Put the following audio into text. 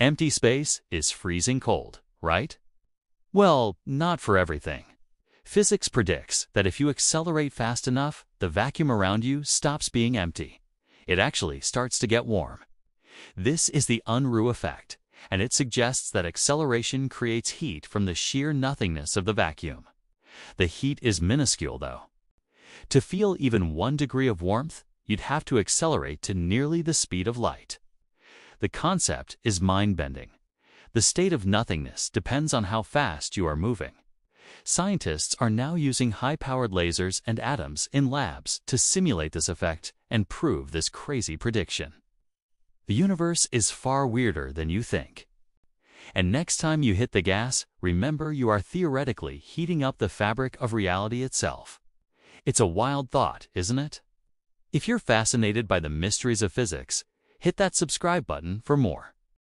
Empty space is freezing cold, right? Well, not for everything. Physics predicts that if you accelerate fast enough, the vacuum around you stops being empty. It actually starts to get warm. This is the Unruh effect, and it suggests that acceleration creates heat from the sheer nothingness of the vacuum. The heat is minuscule, though. To feel even one degree of warmth, you'd have to accelerate to nearly the speed of light. The concept is mind-bending. The state of nothingness depends on how fast you are moving. Scientists are now using high-powered lasers and atoms in labs to simulate this effect and prove this crazy prediction. The universe is far weirder than you think. And next time you hit the gas, remember you are theoretically heating up the fabric of reality itself. It's a wild thought, isn't it? If you're fascinated by the mysteries of physics, hit that subscribe button for more.